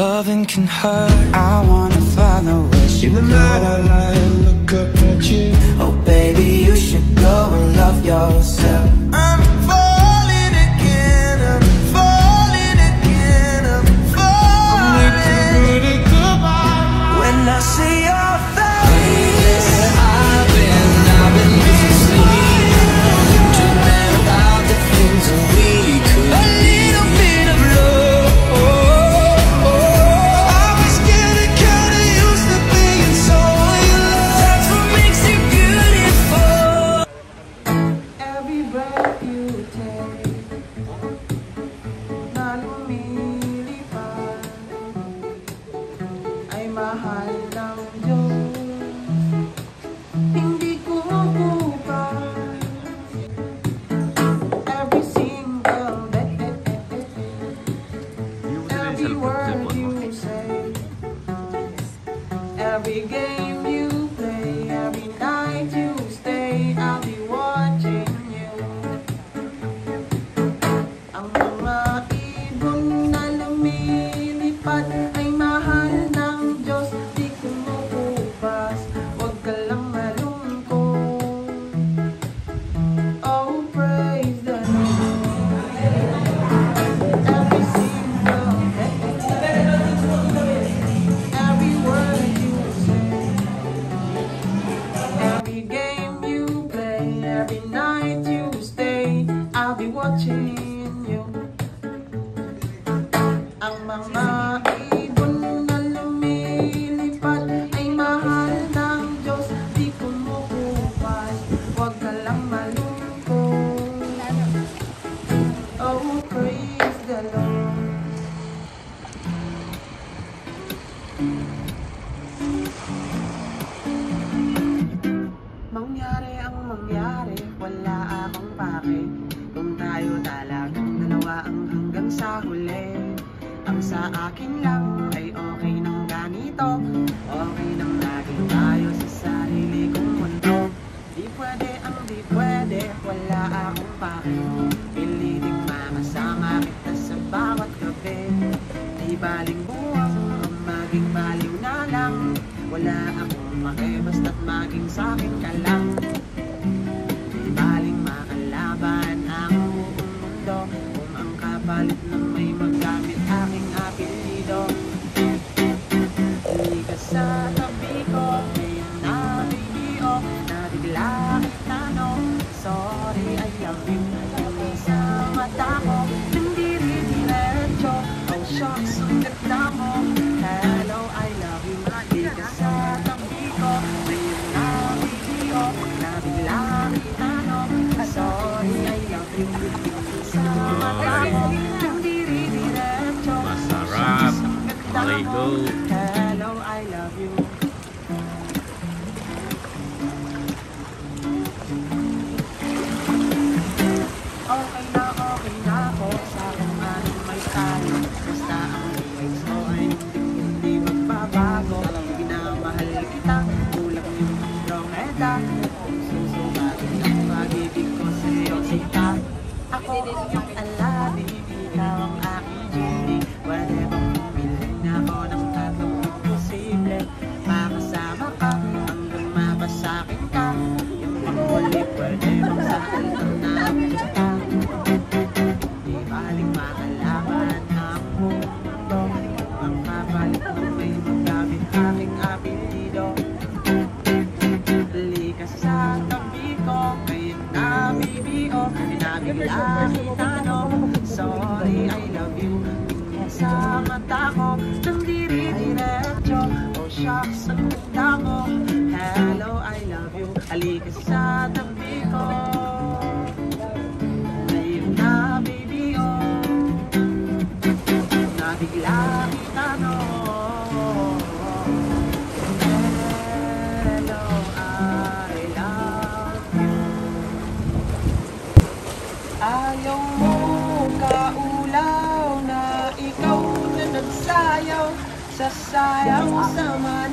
Loving can hurt. I wanna follow where she In the night I lie and look up at you. Oh baby, you should go and love yourself mahal Diyos. Hindi ko bukas every single day. Every word you say, every game you play, every night you stay, I'll be watching you. Ang mga ibon na lumilipad Sa akin lang ay okay nang ganito. Okay nang laging tayo sa sarili kong mundo. Di pwede ang di pwede, wala akong pake. Piliting makasama kita sa bawat gabi. Di baling buwang maging baliw na lang. Wala akong pake basta't maging sa'kin ka lang. Di baling makalaban ang buong mundo. Kung ang kapalit na may magamit sa tabi ko, ngayon na bibiyo Nabigla no, sorry I love you. Hindi sa mata ko, hindi rin diretso Oh shucks, ang ganda mo. Hello, I love you. Hindi ka sa tabi ko, ngayon na bibiyo Nabigla no, sorry I love you. Hindi sa mata ko, hindi rin diretso Oh Masarap. shucks, sa mata ko, nang diri-diretso Oh shucks, ang ganda mo. Hello, I love you. Halika sa tabi ko. Ngayon na bibiyo Nabigla kita no. Hello, I love you. Ayaw mo kaulaw The sigh, I will my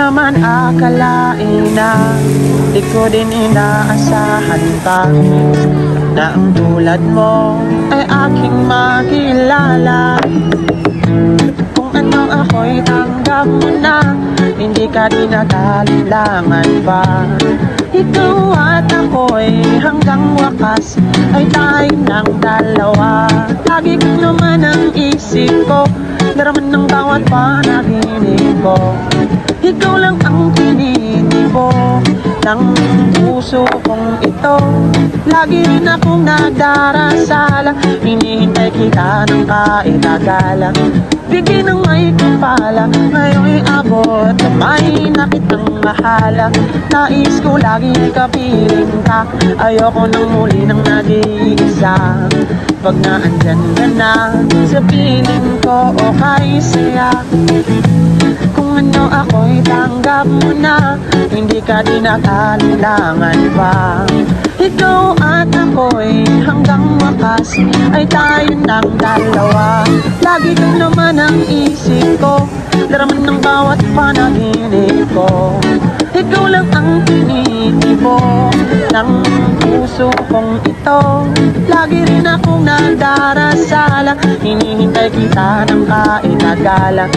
naman akalain na Di ko din inaasahan pa Na ang tulad mo ay aking makilala. Kung ano ako'y tanggap mo na Hindi ka din nagalilangan pa. Ikaw at ako'y hanggang wakas Ay tayo ng dalawa. Lagi ko naman ang isip ko Laraman ng bawat panaginip ko Ikaw lang ang tinitibo Ng puso kong ito Lagi rin akong nagdarasala. Hinihintay kita ng kaitagala Bigyan ng may kapala Ngayon'y abot na kitang mahala. Nais ko lagi kapiling ka. Ayoko nang muli nang nag-iisa. Pag naandyan ka na Sa piling ko o kay saya Kung ano ako'y tanggap mo na Hindi ka din nakalilangan pa. Ikaw at ako'y hanggang wakas Ay tayo ng dalawa. Lagi ka naman ang isip ko Laraman ng bawat panaginip ko Ikaw lang ang tinitibo Ng puso kong ito. Lagi rin akong nagdarasala Hinihintay kita ng kaitagala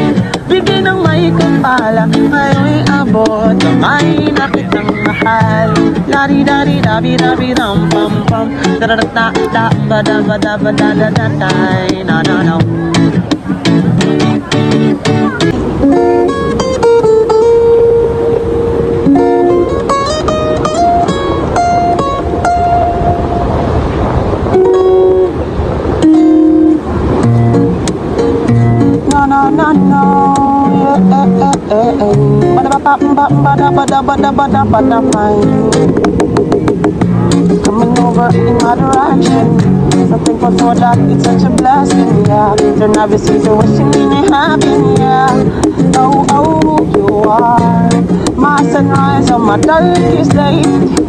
Bigay ng may kumpala Ngayon'y abot Kamay na kitang mahal. Lari dari dabi dabi ram pam pam. Dararata da ba da ba da ba da da da da Na na na Ba-da-ba-ba-ba-ba-da-ba-da-ba-da-ba-da-ba-da. Coming over in my direction. So thankful for that, it's such a blessing, yeah. Turn every situation in a happy, yeah. Oh, oh, you are my sunrise on my darkest day.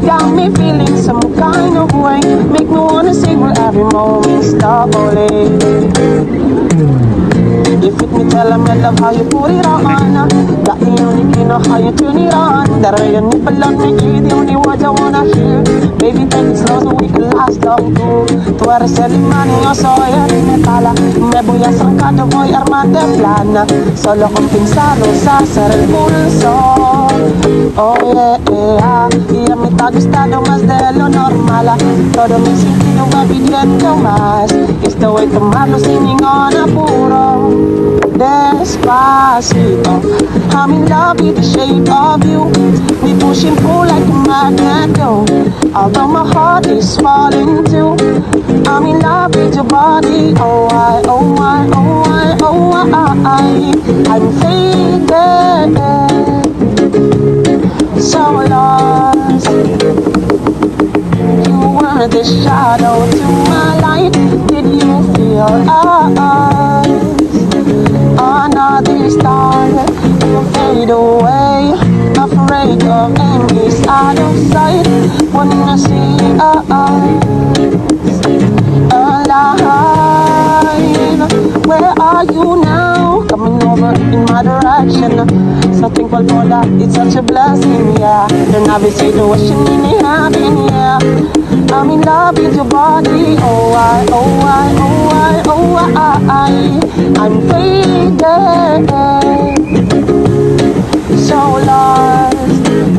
Got me feeling some kind of way. Make me wanna where every moment stop only. You fit me, tell 'em I love how you put it on Got me unique, you know how you turn it on That way you nipple on me, the only words I wanna hear Baby, too Tú eres el imán y yo soy el metal Me voy a sacar, yo voy a armar de plana. Solo con pensarlo, hacer el pulso. Oh yeah, yeah Y a mí te ha gustado más de lo normal. Todo mi sentido va pidiendo más. Y estoy tomando sin ningún apuro Despacito I'm in love with the shape of you. We push and pull like a magnet do Although my heart is falling too. I'm in love with your body. Oh I, oh I, oh I, oh I I'm faded. So lost. You were the shadow to my light Did you feel us? Blessing, yeah. Turn every situation in a happen, yeah. I'm in love with your body, oh I, oh I, oh I, oh I. I'm faded. So lost,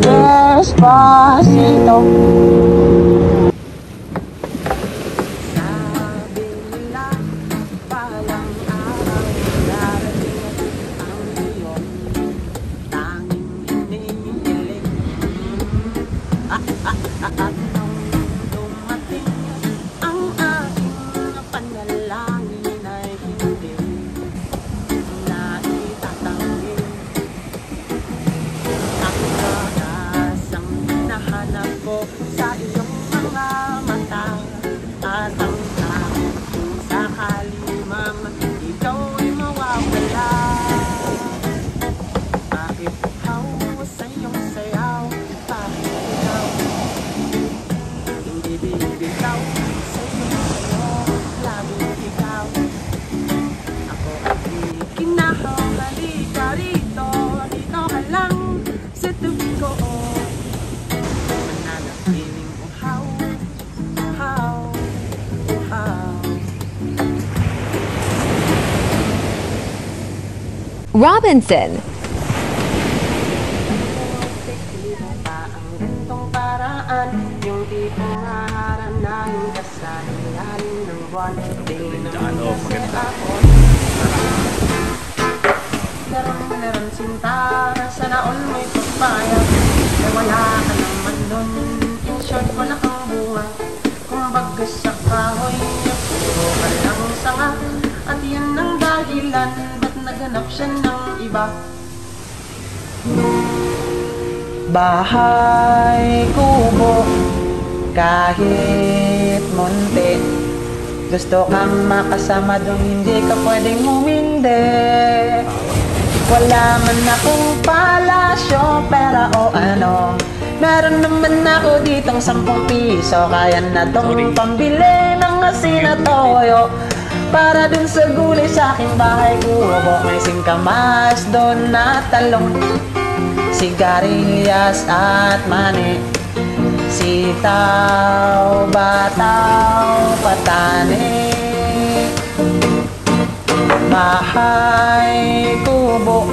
despacito ハハハハ。Ako Larang-larang sinta Sana all may papayag Eh wala ka naman siya ng iba. Bahay kubo kahit munti. Gusto kang makasama doon hindi ka pwedeng humindi Wala man akong palasyo pera o ano. Meron naman ako ditong sampung piso Kaya na tong pambili ng asin at toyo Para dun sa gulay sa aking bahay. Kubo May singkamas doon na talong. Sigarilyas at mani. Sitaw, bataw, patani. Bahay, kubo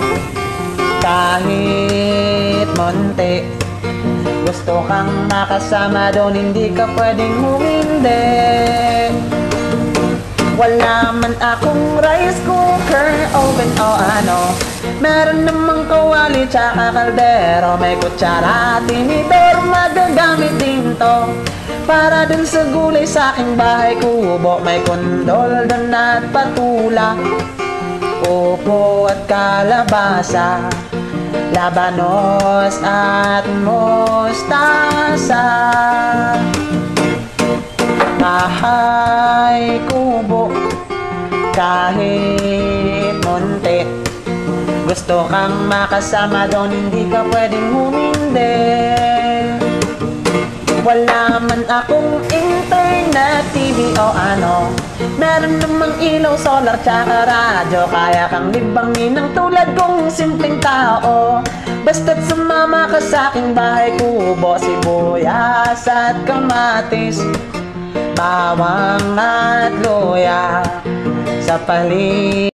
Kahit monte. Gusto kang makasama doon Hindi ka pwedeng humindi wala man akong rice cooker, oven o ano. Meron namang kawali tsaka kaldero May kutsara at tinidor, magagamit din to Para dun sa gulay sa aking bahay. Kubo May kundol dun at patula. Upo at kalabasa Labanos at mustasa Bahay kubo Kahit munti. Gusto kang makasama doon Hindi ka pwedeng humindi. Wala man akong internet, TV o ano. Meron namang ilaw, solar, tsaka radyo. Kaya kang libangin ng tulad kong simpleng tao. Basta't sumama ka sa aking bahay kubo Sibuyas at kamatis. Bawang at luya sa paligid